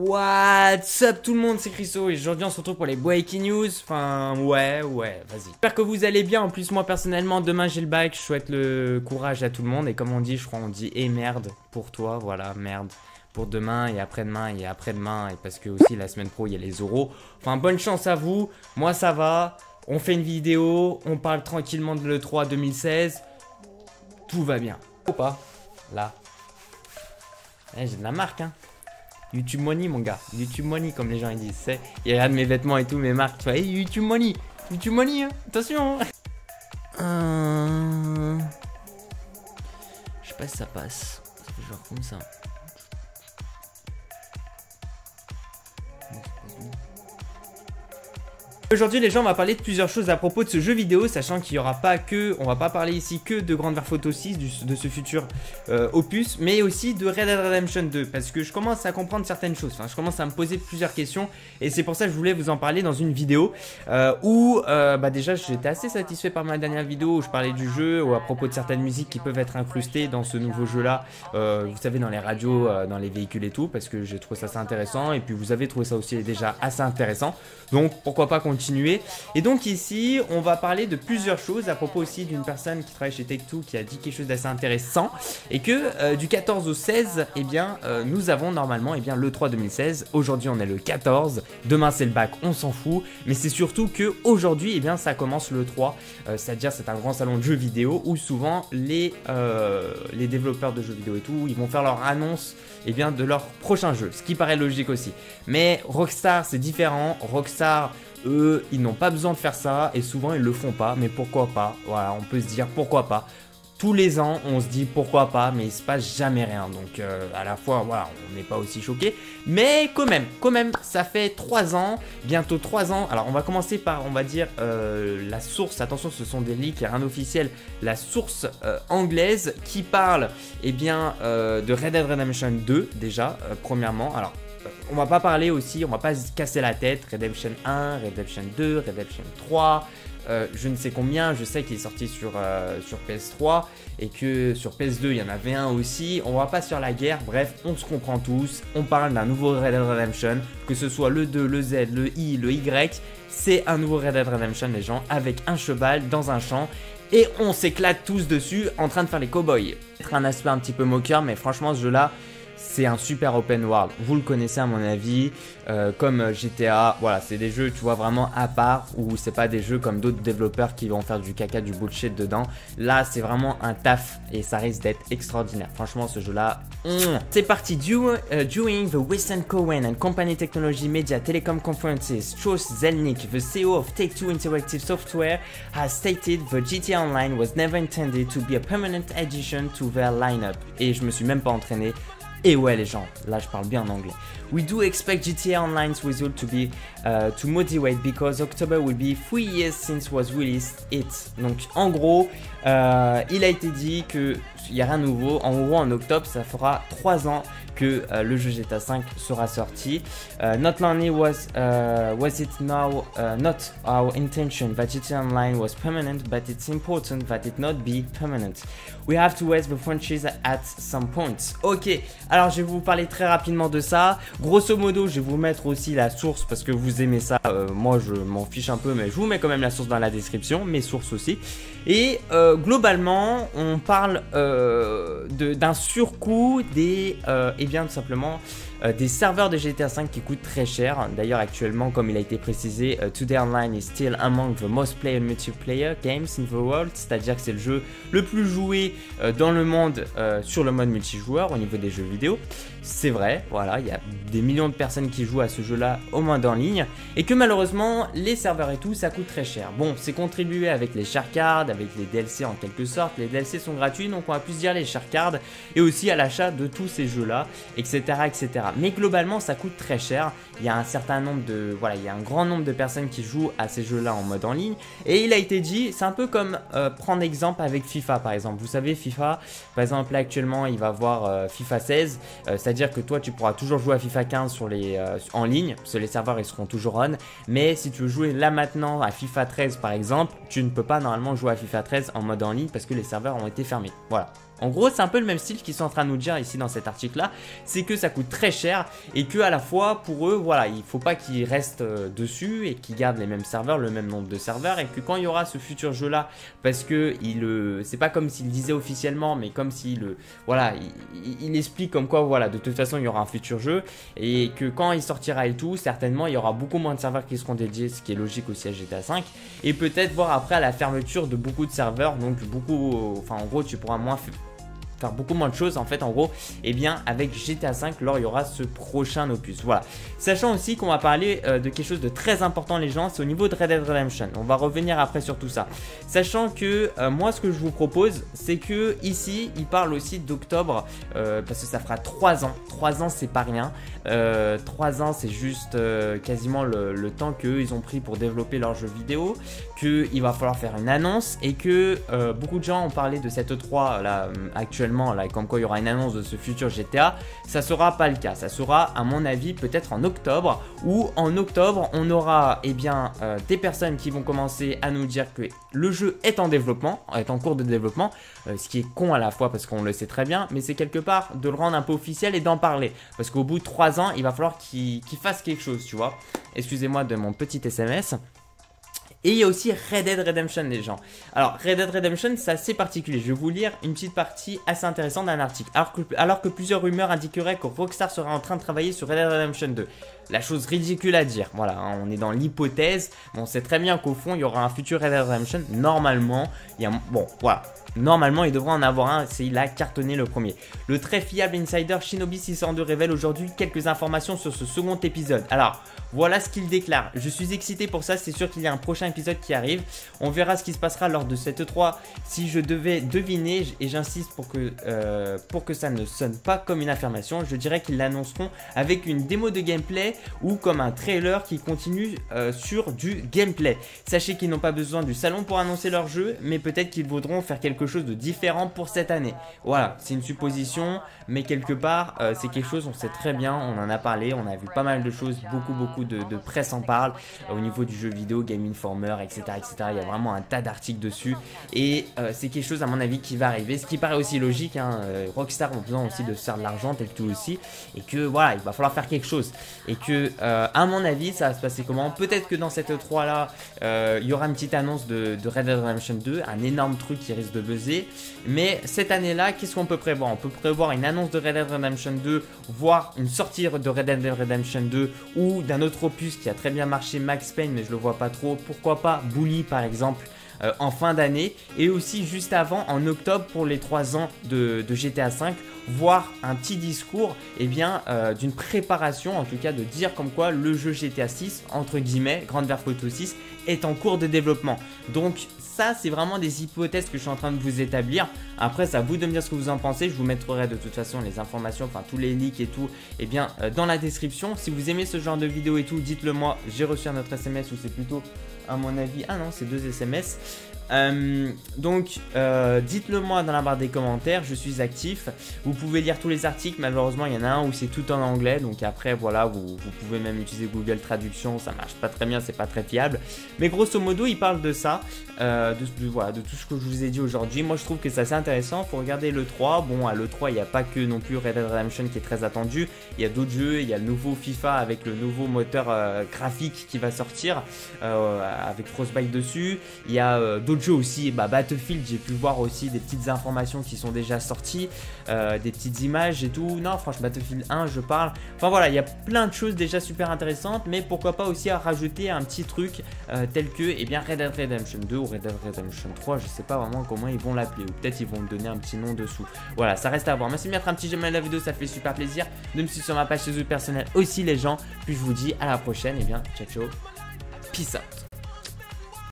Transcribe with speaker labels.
Speaker 1: What's up tout le monde, c'est Chriso et aujourd'hui on se retrouve pour les breaking news. Enfin, ouais, ouais, vas-y. J'espère que vous allez bien. En plus, moi personnellement, demain j'ai le bac. Je souhaite le courage à tout le monde. Et comme on dit, je crois, on dit et merde pour toi. Voilà, merde pour demain et après-demain et après-demain. Et parce que aussi la semaine pro, il y a les euros. Enfin, bonne chance à vous. Moi, ça va. On fait une vidéo. On parle tranquillement de l'E3 2016. Tout va bien. Ou pas Là. Eh, j'ai de la marque, hein. YouTube Money, mon gars. YouTube Money, comme les gens ils disent. Il regarde mes vêtements et tout, mes marques. Tu vois, YouTube Money. YouTube Money, hein. attention. Hein. Euh... Je sais pas si ça passe. Genre comme ça. Aujourd'hui les gens on va parler de plusieurs choses à propos de ce jeu vidéo sachant qu'il n'y aura pas que, on va pas parler ici que de Grand Theft Photo 6 de ce futur euh, opus mais aussi de Red Dead Redemption 2 parce que je commence à comprendre certaines choses, enfin je commence à me poser plusieurs questions et c'est pour ça que je voulais vous en parler dans une vidéo euh, où euh, bah déjà j'étais assez satisfait par ma dernière vidéo où je parlais du jeu ou à propos de certaines musiques qui peuvent être incrustées dans ce nouveau jeu là vous savez dans les radios, dans les véhicules et tout parce que j'ai trouvé ça assez intéressant et puis vous avez trouvé ça aussi déjà assez intéressant. Donc pourquoi pas continuer et donc ici, on va parler de plusieurs choses à propos aussi d'une personne qui travaille chez Tech2 qui a dit quelque chose d'assez intéressant et que euh, du 14 au 16, eh bien, euh, nous avons normalement eh bien, le 3 2016. Aujourd'hui, on est le 14. Demain, c'est le bac, on s'en fout. Mais c'est surtout que aujourd'hui, eh bien, ça commence le 3. Euh, c'est-à-dire, c'est un grand salon de jeux vidéo où souvent les, les développeurs de jeux vidéo et tout, ils vont faire leur annonce eh bien, de leur prochain jeu. Ce qui paraît logique aussi. Mais Rockstar, c'est différent. Rockstar eux, ils n'ont pas besoin de faire ça et souvent ils le font pas. Mais pourquoi pas? Voilà, on peut se dire pourquoi pas. Tous les ans, on se dit pourquoi pas, mais il se passe jamais rien. Donc euh, à la fois, voilà, on n'est pas aussi choqué. Mais quand même, quand même, ça fait 3 ans, bientôt 3 ans. Alors on va commencer par, on va dire, euh, la source. Attention, ce sont des leaks, rien officiel. La source euh, anglaise qui parle, eh bien, de Red Dead Redemption 2 déjà, premièrement. Alors on va pas parler aussi, on va pas se casser la tête. Redemption 1, Redemption 2, Redemption 3, euh, je ne sais combien. Je sais qu'il est sorti sur, euh, sur PS3 et que sur PS2 il y en avait un aussi. On va pas sur la guerre. Bref, on se comprend tous. On parle d'un nouveau Red Dead Redemption, que ce soit le 2, le Z, le I, le Y. C'est un nouveau Red Dead Redemption, les gens, avec un cheval dans un champ. Et on s'éclate tous dessus en train de faire les cowboys. C'est un aspect un petit peu moqueur, mais franchement, ce jeu-là, c'est un super open world. Vous le connaissez à mon avis, euh, comme GTA. Voilà, c'est des jeux, tu vois, vraiment à part, où c'est pas des jeux comme d'autres développeurs qui vont faire du caca, du bullshit dedans. Là, c'est vraiment un taf et ça risque d'être extraordinaire. Franchement, ce jeu-là, c'est parti. Euh, during the Western Cohen and Company Technology Media Telecom Conferences, Strauss Zelnick, the CEO of Take-Two Interactive Software, has stated the GTA Online was never intended to be a permanent addition to their lineup. Et je me suis même pas entraîné et ouais les gens, là je parle bien en anglais. We do expect GTA Online's result to be uh, to motivate because October will be three years since was released it. Donc en gros, euh, il a été dit que il y a rien de nouveau. En gros en octobre ça fera 3 ans que euh, le jeu GTA 5 sera sorti. Uh, not only was uh, was it now uh, not our intention that GTA Online was permanent, but it's important that it not be permanent. We have to wait the franchise at some point. Ok, alors je vais vous parler très rapidement de ça. Grosso modo, je vais vous mettre aussi la source parce que vous aimez ça. Euh, moi, je m'en fiche un peu, mais je vous mets quand même la source dans la description, mes sources aussi. Et euh, globalement, on parle euh, d'un surcoût des, et bien tout simplement euh, des serveurs de GTA V qui coûtent très cher. D'ailleurs actuellement comme il a été précisé, euh, Today Online is still among the most played multiplayer games in the world, c'est-à-dire que c'est le jeu le plus joué euh, dans le monde sur le mode multijoueur au niveau des jeux vidéo. C'est vrai, voilà, il y a des millions de personnes qui jouent à ce jeu-là au moins en ligne, et que malheureusement les serveurs et tout ça coûte très cher. Bon, c'est contribué avec les share cards, avec les DLC en quelque sorte. Les DLC sont gratuits, donc on va plus dire les share cards, et aussi à l'achat de tous ces jeux-là, etc., etc. Mais globalement, ça coûte très cher. Il y a un certain nombre de, voilà, il y a un grand nombre de personnes qui jouent à ces jeux-là en mode en ligne. Et il a été dit, c'est un peu comme euh, prendre exemple avec FIFA par exemple. Vous savez, FIFA, par exemple là actuellement, il va avoir euh, FIFA 16, euh, c'est-à-dire que toi, tu pourras toujours jouer à FIFA 15 sur les, en ligne, parce que les serveurs ils seront toujours on. Mais si tu veux jouer là maintenant à FIFA 13 par exemple, tu ne peux pas normalement jouer à FIFA 13 en mode en ligne parce que les serveurs ont été fermés. Voilà. En gros, c'est un peu le même style qu'ils sont en train de nous dire ici dans cet article-là, c'est que ça coûte très cher et que à la fois pour eux, voilà, il faut pas qu'ils restent euh, dessus et qu'ils gardent les mêmes serveurs, le même nombre de serveurs et que quand il y aura ce futur jeu là, parce que il, c'est pas comme s'il disait officiellement, mais comme s'il, voilà, il, explique comme quoi, voilà, de toute façon il y aura un futur jeu et que quand il sortira et tout, certainement il y aura beaucoup moins de serveurs qui seront dédiés, ce qui est logique aussi à GTA 5 et peut-être voir après à la fermeture de beaucoup de serveurs, donc beaucoup, enfin en gros tu pourras moins faire beaucoup moins de choses en fait en gros et eh bien avec GTA 5 lors il y aura ce prochain opus. Voilà. Sachant aussi qu'on va parler euh, de quelque chose de très important les gens c'est au niveau de Red Dead Redemption. On va revenir après sur tout ça. Sachant que euh, moi ce que je vous propose c'est que ici il parle aussi d'octobre euh, parce que ça fera 3 ans. 3 ans c'est pas rien 3 ans c'est juste quasiment le, temps qu'ils ont pris pour développer leur jeu vidéo qu'il va falloir faire une annonce et que beaucoup de gens ont parlé de cette 3 là actuellement là, comme quoi il y aura une annonce de ce futur GTA, ça sera pas le cas. Ça sera, à mon avis, peut-être en octobre, où en octobre, on aura eh bien, euh, des personnes qui vont commencer à nous dire que le jeu est en développement, est en cours de développement, euh, ce qui est con à la fois parce qu'on le sait très bien, mais c'est quelque part de le rendre un peu officiel et d'en parler. Parce qu'au bout de 3 il va falloir qu'il fasse quelque chose, tu vois. Excusez-moi de mon petit SMS. Et il y a aussi Red Dead Redemption, les gens. Alors, Red Dead Redemption, c'est assez particulier. Je vais vous lire une petite partie assez intéressante d'un article. Alors que, plusieurs rumeurs indiqueraient que Rockstar serait en train de travailler sur Red Dead Redemption 2 la chose ridicule à dire. Voilà, hein, on est dans l'hypothèse. on sait très bien qu'au fond, il y aura un futur Red Dead Redemption. Normalement, il. Bon, voilà. Normalement, il devrait en avoir un, c'est il a cartonné le premier. Le très fiable insider Shinobi 602 révèle aujourd'hui quelques informations sur ce second épisode. Alors, voilà ce qu'il déclare. Je suis excité pour ça, c'est sûr qu'il y a un prochain épisode qui arrive. On verra ce qui se passera lors de cette 3 si je devais deviner, et j'insiste pour, que, euh, pour que ça ne sonne pas comme une affirmation, je dirais qu'ils l'annonceront avec une démo de gameplay ou comme un trailer qui continue euh, sur du gameplay. Sachez qu'ils n'ont pas besoin du salon pour annoncer leur jeu, mais peut-être qu'ils voudront faire quelque chose de différent pour cette année. Voilà, c'est une supposition, mais quelque part, euh, c'est quelque chose, on sait très bien, on en a parlé, on a vu pas mal de choses, beaucoup, beaucoup de, presse en parle, au niveau du jeu vidéo, Game Informer, etc. etc. Il y a vraiment un tas d'articles dessus, et c'est quelque chose, à mon avis, qui va arriver, ce qui paraît aussi logique, hein, Rockstar ont besoin aussi de se faire de l'argent, tel tout aussi, et que voilà, il va falloir faire quelque chose, et que euh, à mon avis, ça va se passer comment? Peut-être que dans cette 3 là, euh, il y aura une petite annonce de, Red Dead Redemption 2, un énorme truc qui risque de buzzer. Mais cette année-là, qu'est-ce qu'on peut prévoir? On peut prévoir une annonce de Red Dead Redemption 2, voire une sortie de Red Dead Redemption 2 ou d'un autre opus qui a très bien marché, Max Payne, mais je le vois pas trop. Pourquoi pas Bully par exemple euh, en fin d'année et aussi juste avant en octobre pour les 3 ans de, GTA 5 voir un petit discours et eh bien euh, d'une préparation en tout cas de dire comme quoi le jeu GTA 6 entre guillemets Grande Vert Photo 6 est en cours de développement donc ça c'est vraiment des hypothèses que je suis en train de vous établir après c'est à vous de me dire ce que vous en pensez je vous mettrai de toute façon les informations enfin tous les leaks et tout eh bien euh, dans la description si vous aimez ce genre de vidéo et tout dites le moi j'ai reçu un autre SMS ou c'est plutôt à mon avis. Ah non, c'est deux SMS. Euh, donc, euh, dites-le moi dans la barre des commentaires, je suis actif. Vous pouvez lire tous les articles, malheureusement, il y en a un où c'est tout en anglais. Donc après, voilà, vous, pouvez même utiliser Google Traduction, ça marche pas très bien, c'est pas très fiable. Mais grosso modo, il parle de ça, euh, de, de tout ce que je vous ai dit aujourd'hui. Moi, je trouve que c'est assez intéressant. Faut regarder le 3. Bon, à le 3, il n'y a pas que non plus Red Dead Redemption qui est très attendu. Il y a d'autres jeux, il y a le nouveau FIFA avec le nouveau moteur graphique qui va sortir avec Frostbite dessus. Il y a d'autres jeu aussi, bah, Battlefield, j'ai pu voir aussi des petites informations qui sont déjà sorties, euh, des petites images et tout. Non, franchement, Battlefield 1, je parle. Enfin voilà, il y a plein de choses déjà super intéressantes, mais pourquoi pas aussi à rajouter un petit truc euh, tel que eh bien, Red Dead Redemption 2 ou Red Dead Redemption 3, je sais pas vraiment comment ils vont l'appeler, ou peut-être ils vont donner un petit nom dessous. Voilà, ça reste à voir. Merci de mettre un petit j'aime à la vidéo, ça fait super plaisir. De me suivre sur ma page Facebook personnelle aussi les gens. Puis je vous dis à la prochaine, et eh bien, ciao ciao, peace out.